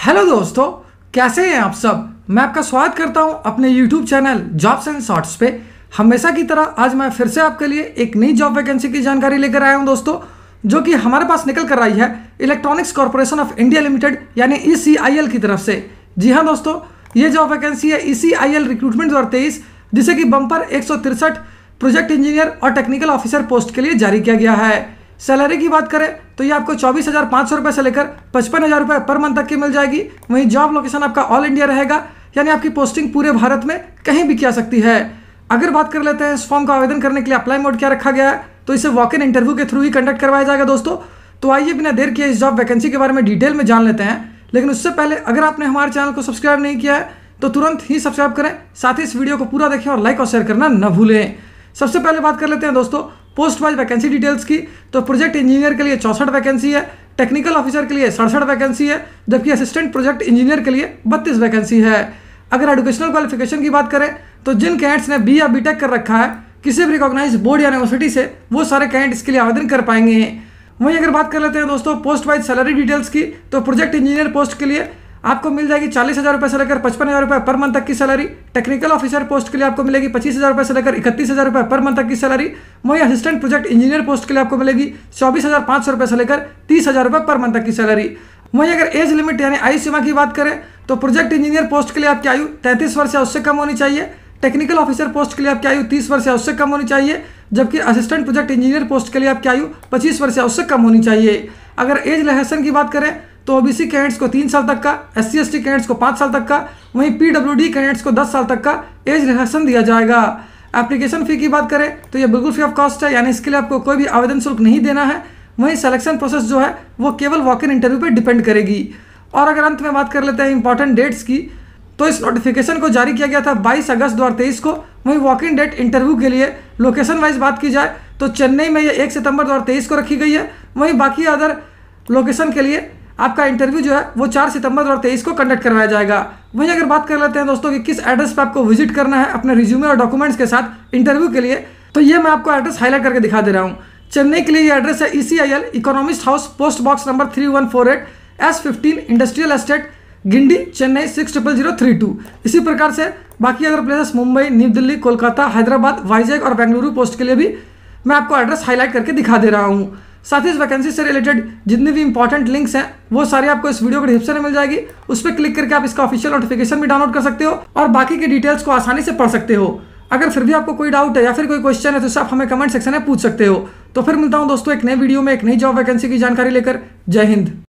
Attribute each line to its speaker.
Speaker 1: Hello दोस्तों, कैसे हैं आप सब? मैं आपका स्वागत करता हूँ अपने YouTube channel jobs and shorts पे। हमेशा की तरह आज मैं फिर से आपके लिए एक नई जॉब वैकेंसी की जानकारी लेकर आया हूँ दोस्तों, जो कि हमारे पास निकल कर आई है electronics corporation of India limited यानी ई की तरफ़ से। जी हाँ दोस्तों, ये जॉब वैकेंसी है ई रिक्रूटमेंट दो जिसे कि बम्पर एक प्रोजेक्ट इंजीनियर और टेक्निकल ऑफिसर पोस्ट के लिए जारी किया गया है। सैलरी की बात करें तो ये आपको चौबीस हज़ार पाँच सौ रुपये से लेकर पचपन हज़ार रुपये पर मंथ तक की मिल जाएगी। वहीं जॉब लोकेशन आपका ऑल इंडिया रहेगा, यानी आपकी पोस्टिंग पूरे भारत में कहीं भी किया सकती है। अगर बात कर लेते हैं, इस फॉर्म का आवेदन करने के लिए अप्लाई मोड क्या रखा गया है तो इसे वॉक इन इंटरव्यू के थ्रू ही कंडक्ट करवाया जाएगा दोस्तों। तो आइए बिना देर किए इस जॉब वैकेंसी के बारे में डिटेल में जान लेते हैं। लेकिन उससे पहले, अगर आपने हमारे चैनल को सब्सक्राइब नहीं किया है तो तुरंत ही सब्सक्राइब करें। साथ ही इस वीडियो को पूरा देखें और लाइक और शेयर करना न भूलें। सबसे पहले बात कर लेते हैं दोस्तों पोस्ट वाइज वैकेंसी डिटेल्स की तो प्रोजेक्ट इंजीनियर के लिए चौसठ वैकेंसी है टेक्निकल ऑफिसर के लिए सड़सठ वैकेंसी है, जबकि असिस्टेंट प्रोजेक्ट इंजीनियर के लिए बत्तीस वैकेंसी है। अगर एडुकेशनल क्वालिफिकेशन की बात करें तो जिन कैंडिडेट्स ने बी या बी कर रखा है, किसी भी रिकॉग्नाइज बोर्ड या यूनिवर्सिटी से, वो सारे कैंडिडेट इसके लिए आवेदन कर पाएँगे। वहीं अगर बात कर लेते हैं दोस्तों पोस्ट वाइज सैलरी डिटेल्स की तो प्रोजेक्ट इंजीनियर पोस्ट के लिए आपको मिल जाएगी चालीस हज़ार रुपये से लेकर पचपन हज़ार रुपये पर मंथ तक की सैलरी। टेक्निकल ऑफिसर पोस्ट के लिए आपको मिलेगी पच्चीस हज़ार रुपये से लेकर इकतीस हज़ार रुपये पर मंथ तक की सैलरी। वहीं असिस्टेंट प्रोजेक्ट इंजीनियर पोस्ट के लिए आपको मिलेगी चौबीस हज़ार पाँच सौ रुपये से लेकर तीस हज़ार रुपये पर मंथ तक की सैलरी। वहीं अगर एज लिमिट यानी आयु सीमा की बात करें तो प्रोजेक्ट इंजीनियर पोस्ट के लिए आपकी आयु तैंतीस वर्ष या उससे कम होनी चाहिए। टेक्निकल ऑफिसर पोस्ट के लिए आपकी आयु तीस वर्ष या उससे कम होनी चाहिए, जबकि असिस्टेंट प्रोजेक्ट इंजीनियर पोस्ट के लिए आपकी आयु पच्चीस वर्ष या उससे कम होनी चाहिए। अगर एज लहसन की बात करें तो ओबीसी कैंडिडेट्स को तीन साल तक का S C S T candidates को पाँच साल तक का, वहीं पी डब्ल्यू डी कैंडिडेट्स को दस साल तक का एज रिलेक्शन दिया जाएगा। एप्लीकेशन फ़ी की बात करें तो ये बिल्कुल फ्री ऑफ़ कॉस्ट है, यानी इसके लिए आपको कोई भी आवेदन शुल्क नहीं देना है। वहीं सिलेक्शन प्रोसेस जो है, वो केवल वॉक इन इंटरव्यू पर डिपेंड करेगी। और अगर अंत में बात कर लेते हैं इंपॉर्टेंट डेट्स की तो इस नोटिफिकेशन को जारी किया गया था 22 अगस्त दो हज़ार तेईस को। वहीं वॉक इन डेट इंटरव्यू के लिए लोकेशन वाइज बात की जाए तो चेन्नई में ये एक सितंबर दो हज़ार तेईस को रखी गई है। वहीं बाकी अदर लोकेशन के लिए आपका इंटरव्यू जो है, वो चार सितंबर दो को कंडक्ट करवाया जाएगा। वहीं अगर बात कर लेते हैं दोस्तों कि किस एड्रेस पर आपको विज़िट करना है अपने रिज्यूमे और डॉक्यूमेंट्स के साथ इंटरव्यू के लिए तो ये मैं आपको एड्रेस हाईलाइट करके दिखा दे रहा हूँ। चेन्नई के लिए ये एड्रेस है E C I L economist house post box number three one four eight S fifteen industrial estate Guindy Chennai six triple zero three two इसी प्रकार से बाकी other places Mumbai New Delhi Kolkata Hyderabad Vizag और Bengaluru post के लिए भी मैं आपको एड्रेस हाईलाइट करके दिखा दे रहा हूँ। साथ ही इस वैकेंसी से रिलेटेड जितने भी इंपॉर्टेंट लिंक्स हैं, वो सारे आपको इस वीडियो के डिस्क्रिप्शन में मिल जाएगी। उस पर क्लिक करके आप इसका ऑफिशियल नोटिफिकेशन भी डाउनलोड कर सकते हो और बाकी के डिटेल्स को आसानी से पढ़ सकते हो। अगर फिर भी आपको कोई डाउट है या फिर कोई क्वेश्चन है तो आप हमें कमेंट सेक्शन में पूछ सकते हो। तो फिर मिलता हूँ दोस्तों एक नए वीडियो में एक नई जॉब वैकेंसी की जानकारी लेकर। जय हिंद।